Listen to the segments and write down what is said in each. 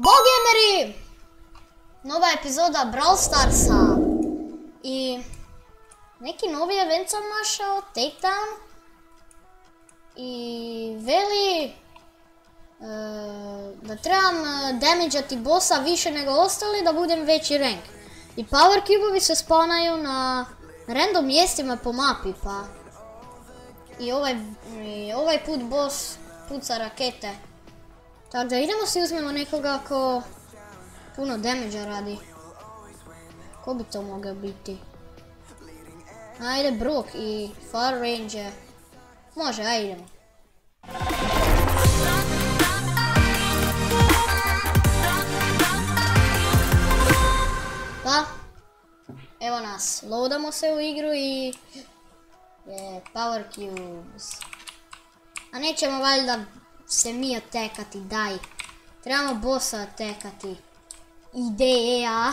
Bogemeri! Nova epizoda Brawl Starsa. I neki novi event sam našao, Takedown. I veli e, da trebam e, damageati bossa više nego ostali da budem veći rank. I power cubovi se spawnaju na random mjestima po mapi pa... I ovaj, i ovaj put boss puca rakete. Tako da idemo si uzmemo nekoga ko puno damage radi. Ko bi to mogao biti? Ajde Brook i Far Ranger. Može, ajde idemo. Pa, evo nas, loadamo se u igru i... Je, power cubes. A nećemo valjda se mi otekati, daj. Trebamo bossa otekati. Ideja.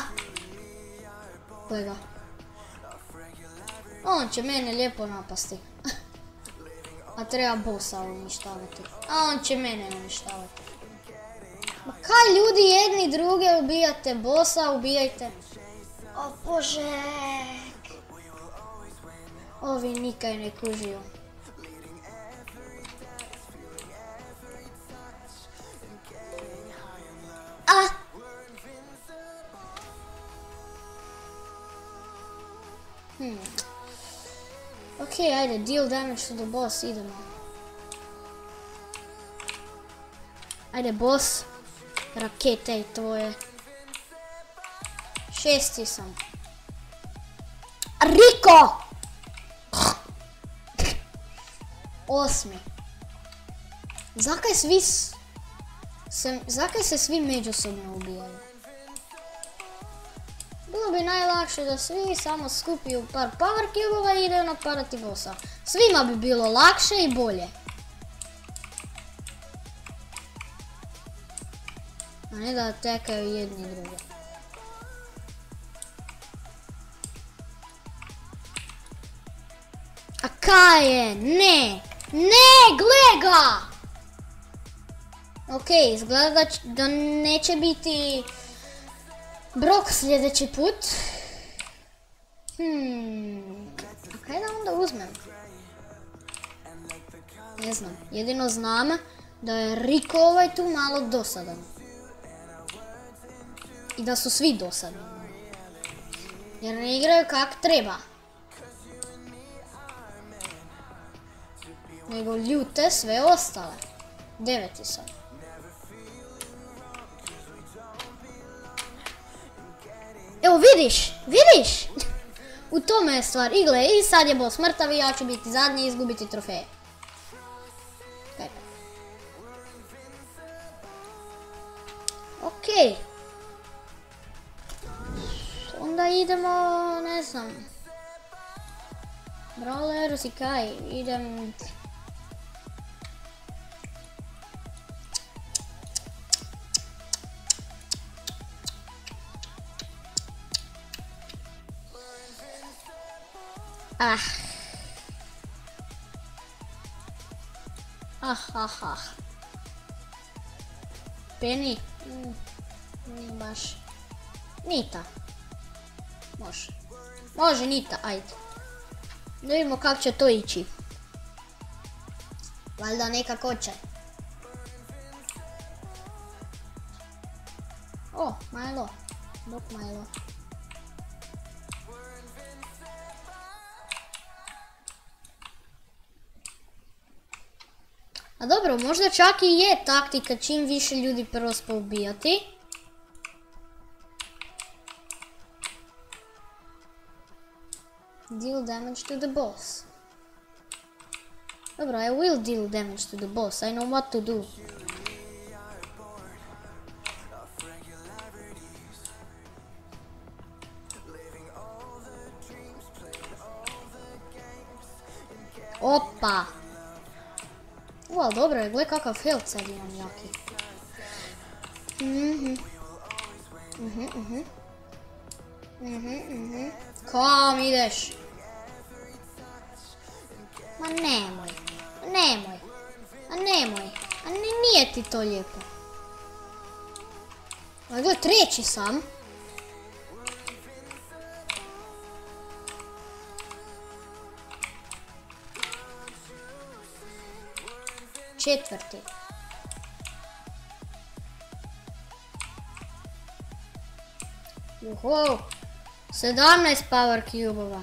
Kojega? On će mene lijepo napasti. A treba bossa uništavati. A on će mene uništavati. Ma kaj ljudi jedni druge ubijate, bossa ubijajte. O bože. Ovi nikaj ne kužiju. Ajde, deal damage to the boss, idemo. Ajde, boss. Rakete tvoje. Šesti sam. Riko! Osmi. Zakaj svi zakaj se svi međusobno ubijaju? Bi najlakše da svi samo skupiju par power cubova i idu napadati bossa. Svima bi bilo lakše i bolje. A ne da tekaju jedni druge. A kaj je? Ne! Ne! Gle ga! Ok, izgleda da neće biti Brok sljedeći put. Hmm. Kaj da onda uzmem? Ne znam. Jedino znam da je Riko ovaj tu malo dosadan. I da su svi dosadni. Jer ne igraju kak treba. Nego ljute sve ostale. Deveti sam. Vidiš, vidiš! U tome je stvar. Igle, i sad je boss mrtav i ja ću biti zadnji i izgubiti trofeje. Okej. Onda idemo, ne znam. Brawlers i idem... Ah. Ah, ah, ah. Penny? Mm, baš. Nita. Može. Može Nita, ajde. Da vidimo kako će to ići. Valjda nekako će. O, Milo. Dok Milo. A dobro, možda čak i je taktika čim više ljudi prvo spoubijati. Deal damage to the boss. Dobro, I will deal damage to the boss. I know what to do. Opa! U, ali dobro je, gle kakav health sad imam jaki. Mhm. Mhm, mhm. Mhm, mhm. Ideš? Ma nemoj, nemoj, ma nemoj, a ni- nije ti to lijepo. A gle, treći sam. Četvrti. Uho, 17 power cube-ova.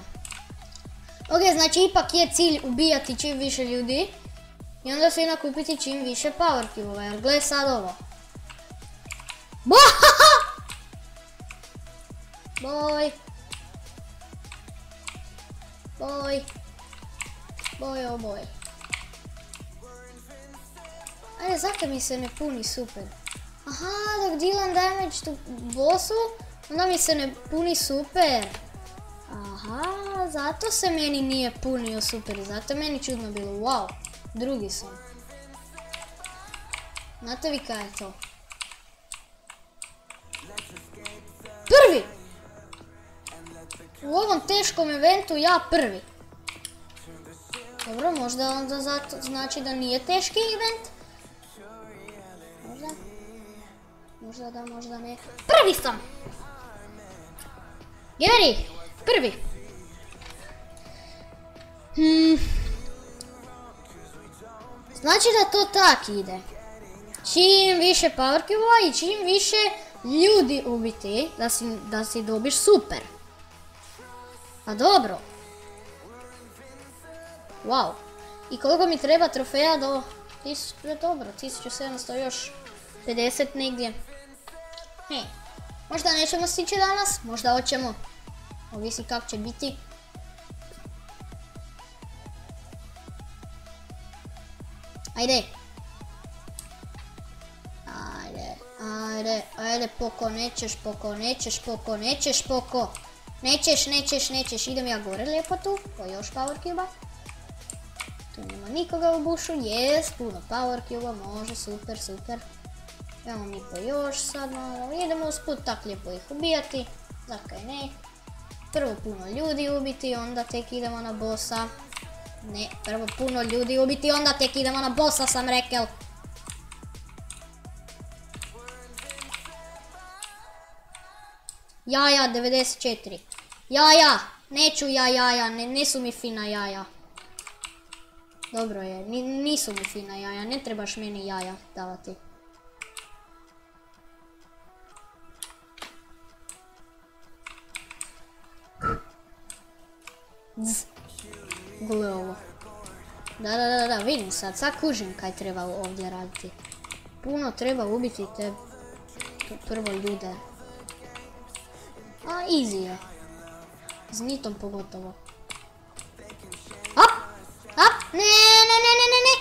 Ok, znači ipak je cilj ubijati čim više ljudi. I onda se nakupiti čim više power cube-ova, jer gle sad ovo. Boj. Boj. Boj, o boj. Ajde, zakaj mi se ne puni super? Aha, dok dealam damage tu bossu, onda mi se ne puni super. Aha, zato se meni nije punio super, zato meni čudno bilo, wow, drugi sam. Znate vi kaj je to? Prvi! U ovom teškom eventu ja prvi. Dobro, možda onda zato znači da nije teški event. Možda da, možda ne. Prvi sam! Geri, prvi. Hmm. Znači da to tak ide. Čim više power i čim više ljudi ubiti da si, da si dobiš super. A dobro. Wow. I koliko mi treba trofeja do... dobro, 1700 još 50 negdje. He. Možda nećemo stići danas, možda hoćemo. Ovisi kako će biti. Ajde. Ajde, ajde, ajde, poko, nećeš, poko, nećeš, poko, nećeš, poko. Nećeš, nećeš, nećeš, idem ja gore lijepo tu, po još power cube Tu nema nikoga u bušu, jes, puno power cube može, super, super. Imamo po još sad malo, idemo usput tak lijepo ih ubijati, zakaj ne. Prvo puno ljudi ubiti, onda tek idemo na bossa. Ne, prvo puno ljudi ubiti, onda tek idemo na bossa sam rekel. Jaja, 94. Jaja, neću ja jaja, ne, nisu mi fina jaja. Dobro je, nisu mi fina jaja, ne trebaš meni jaja davati. Gle ovo. Da, da, da, da, vidim sad, sad kužim kaj treba ovdje raditi. Puno treba ubiti te prvo ljude. A, easy je. Z nitom pogotovo. Hop! Hop! Ne, ne, ne, ne, ne, ne!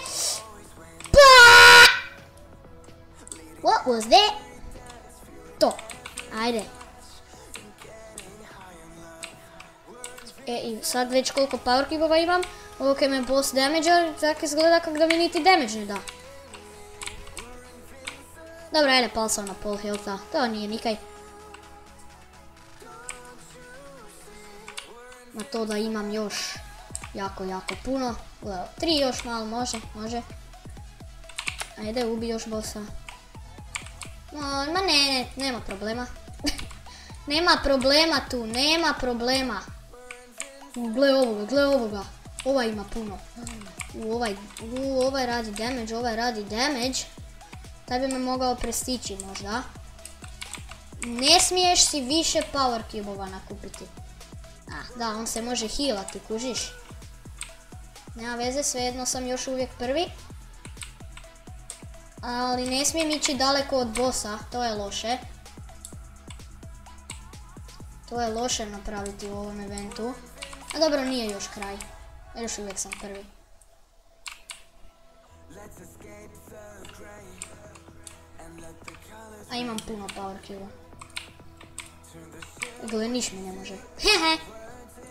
Pa! What was that? To. Ajde. E, i sad već koliko power cube imam. Ovo me boss damage tako izgleda kak da mi niti damage ne da. Dobro, ajde, pal sam na pol healtha. To nije nikaj. Na to da imam još jako, jako puno. Evo, tri još malo, može, može. Ajde, ubi još bossa. ma ne, ne, nema problema. nema problema tu, nema problema. Gle ovoga, gle ovoga. Ovaj ima puno. U, ovaj, u, ovaj radi damage, ovaj radi damage. Taj bi me mogao prestići možda. Ne smiješ si više power cube-ova nakupiti. Da, on se može healati, kužiš. Nema veze, svejedno sam još uvijek prvi. Ali ne smijem ići daleko od bossa, to je loše. To je loše napraviti u ovom eventu. A dobro, nije još kraj. Još uvijek sam prvi. A imam puno power kill Gle, niš mi ne može. Hehe.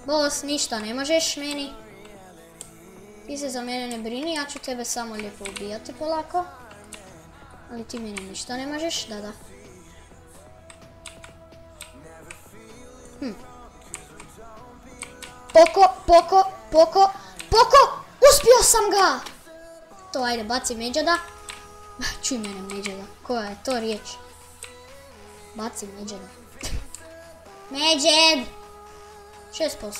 Boss, ništa ne možeš meni. Ti se za mene ne brini, ja ću tebe samo lijepo ubijati polako. Ali ti meni ništa ne možeš, da da. Hm. Poko, poko, poko, poko! Uspio sam ga! To, ajde, baci međada. Čuj mene međada, koja je to riječ? Baci međena. Međed! 6%.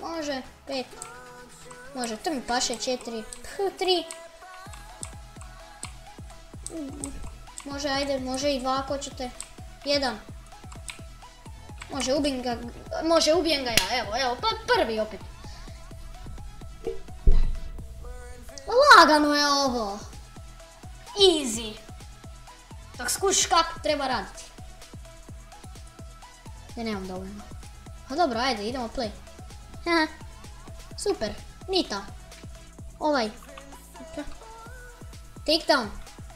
Može, 5. Može, to mi paše 4. 3. Može, ajde, može i 2 ako ćete. 1. Može, ubijem ga, može, ubijem ga ja, evo, evo, pa prvi opet. Lagano je ovo. Easy. Dok skušiš kako treba raditi. Ja nemam dovoljno. A dobro, ajde, idemo play. Super, Nita. Ovaj. Takedown.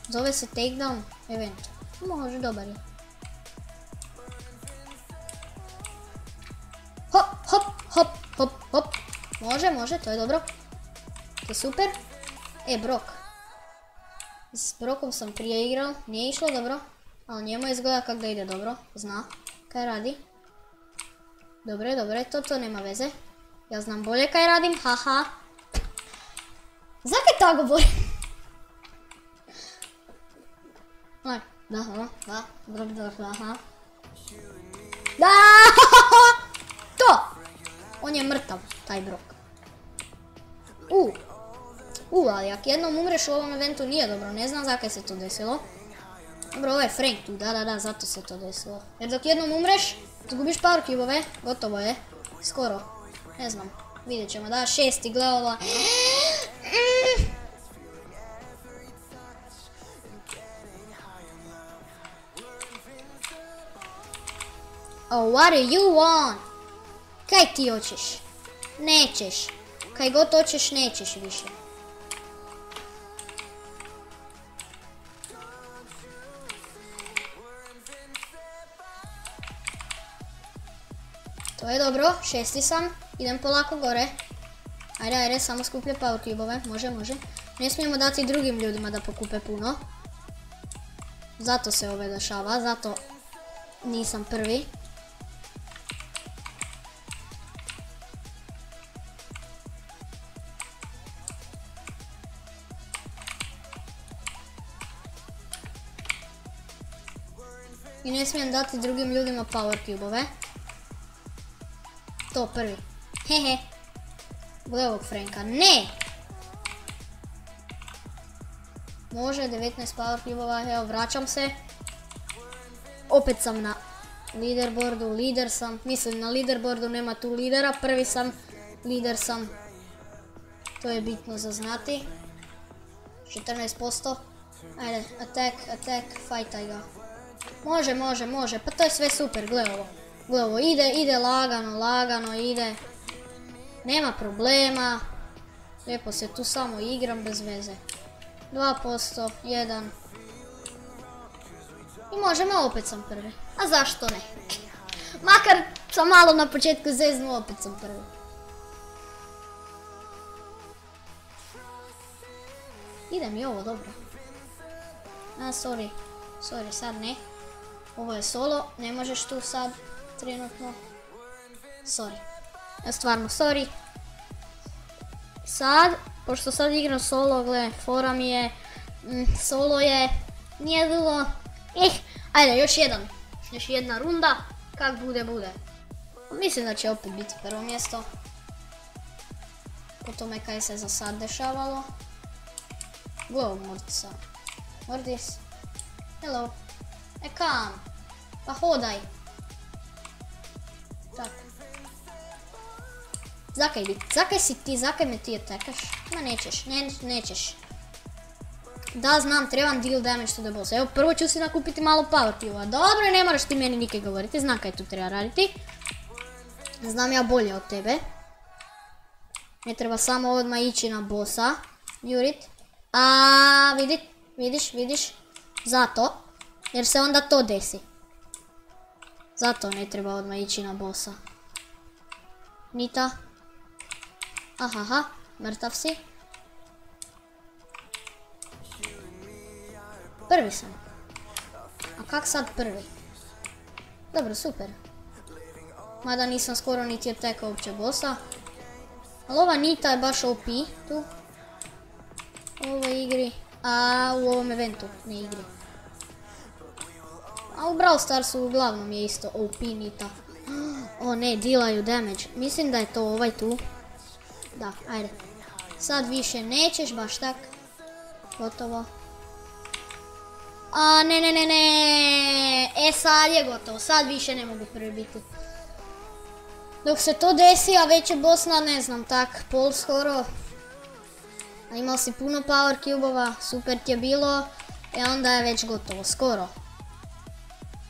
Zove se takedown event. Može, dobar je. Hop, hop, hop. Može, može, to je dobro. To je super. E, Brok. S Brokom sam prije igrao, nije išlo dobro. Ali njemu izgleda kak da ide dobro, zna kaj radi. Dobre, dobre, to to nema veze. Ja znam bolje kaj radim, haha. Zakaj tako govorim? Aj, da, da, da, Brok, da, aha. Da, to! On je mrtav, taj Brok. U, u, ali ako jednom umreš u ovom eventu nije dobro, ne znam zakaj se to desilo. Dobro, ovo je Frank tu, da, da, da, zato se to desilo. Jer dok jednom umreš, zgubiš power cube gotovo je. Skoro. Ne znam, vidjet ćemo, da, šesti glavova. Oh, what do you want? Kaj ti hoćeš? Nećeš. Kaj god hoćeš, nećeš više. To je dobro, šesti sam, idem polako gore. Ajde, ajde, samo skuplje power cube može, može. Ne smijemo dati drugim ljudima da pokupe puno. Zato se ove dešava, zato nisam prvi. I ne smijem dati drugim ljudima power cube To prvi. Hehe. Gle ovog Franka. Ne! Može, 19 power cube evo vraćam se. Opet sam na leaderboardu, lider sam. Mislim na leaderboardu nema tu lidera, prvi sam, lider sam. To je bitno za znati. 14%. Ajde, attack, attack, fightaj ga. Može, može, može, pa to je sve super, gle ovo. Gle ovo, ide, ide lagano, lagano, ide. Nema problema. Lijepo se tu samo igram bez veze. 2%, 1. I možemo, opet sam prvi. A zašto ne? Makar sam malo na početku zeznu, opet sam prvi. Ide mi ovo, dobro. A, sorry. Sorry, sad ne. Ovo je solo, ne možeš tu sad trenutno. Sorry. Stvarno, sorry. Sad, pošto sad igram solo, gle, fora mi je, mm, solo je, nije bilo, eh, ajde, još jedan, još jedna runda, kak bude, bude. Mislim da će opet biti prvo mjesto. Po tome kaj se za sad dešavalo. Gle ovog Mortisa. Mortis. Hello. E kam? Pa hodaj. Tako. Zakaj, zakaj si ti, zakaj me ti atakaš? Ma nećeš, ne, nećeš. Da, znam, trebam deal damage to the boss. Evo, prvo ću si nakupiti malo power piva. Dobro, ne moraš ti meni nikaj govoriti, znam kaj tu treba raditi. Znam ja bolje od tebe. Ne treba samo odmah ići na bossa. Jurit. A, vidit, vidiš, vidiš. Zato. Jer se onda to desi. Zato ne treba odmah ići na bossa. Nita. Ahaha, mrtav si. Prvi sam. A kak sad prvi? Dobro, super. Mada nisam skoro niti otekao uopće bossa. Ali ova Nita je baš OP tu. U ovoj igri. A u ovom eventu, ne igri. A u Brawl Starsu uglavnom je isto OP nita. O ne, dilaju damage. Mislim da je to ovaj tu. Da, ajde. Sad više nećeš, baš tak. Gotovo. A ne, ne, ne, ne. E sad je gotovo, sad više ne mogu prvi biti. Dok se to desi, a već je boss na, ne znam, tak, pol skoro. A imao si puno power cube super ti je bilo. E onda je već gotovo, skoro.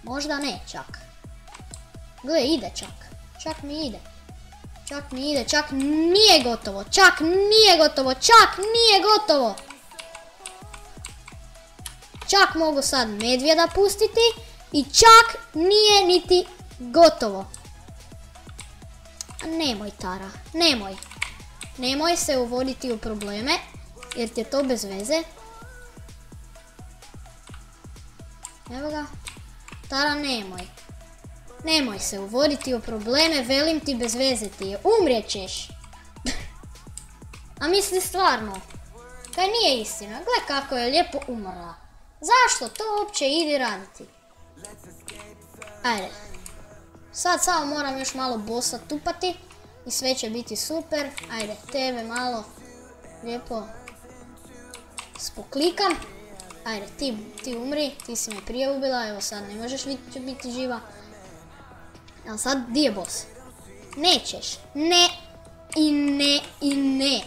Možda ne čak. Gle, ide čak. Čak mi ide. Čak mi ide, čak nije gotovo, čak nije gotovo, čak nije gotovo. Čak mogu sad medvjeda pustiti i čak nije niti gotovo. Nemoj Tara, nemoj. Nemoj se uvoditi u probleme, jer ti je to bez veze. Evo ga. Tara, nemoj. Nemoj se uvoditi u probleme, velim ti bez veze ti je. Umrijećeš. A misli stvarno. Kaj nije istina. Gle kako je lijepo umrla. Zašto to uopće ide raditi? Ajde. Sad samo moram još malo bossa tupati. I sve će biti super. Ajde, tebe malo lijepo spoklikam. Ajde, ti, ti umri, ti si me prije ubila, evo sad ne možeš biti živa. A sad, di je boss? Nećeš. Ne i ne i ne.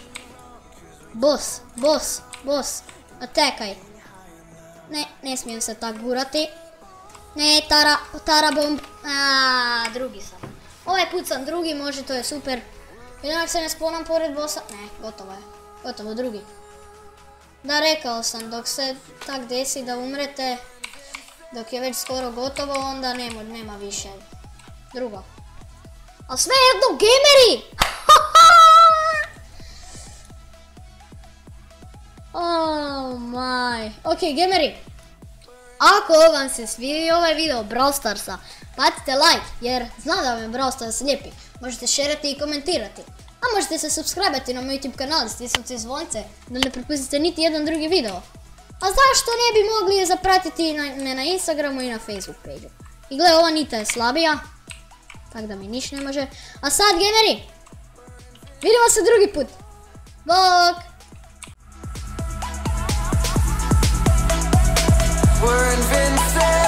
Boss, boss, boss. Atekaj. Ne, ne smijem se tak gurati. Ne, tara, tara bomb. A, drugi sam. Ovaj put sam drugi, može, to je super. Jednak se ne sponam pored bossa. Ne, gotovo je. Gotovo, drugi. Da, rekao sam, dok se tak desi da umrete, dok je već skoro gotovo, onda nema, nema više. Drugo. A sve jedno gameri! oh my. Ok, gameri. Ako vam se svidio ovaj video Brawl Starsa, patite like, jer znam da vam je Brawl Stars lijepi. Možete šerati i komentirati. A možete se subscribe na moj YouTube kanal, stisnuti zvonce, da ne propustite niti jedan drugi video. A zašto ne bi mogli je zapratiti na, na Instagramu i na Facebook page I gle, ova nita je slabija, tako da mi niš ne može. A sad, gameri, vidimo se drugi put. Bok! We're invincible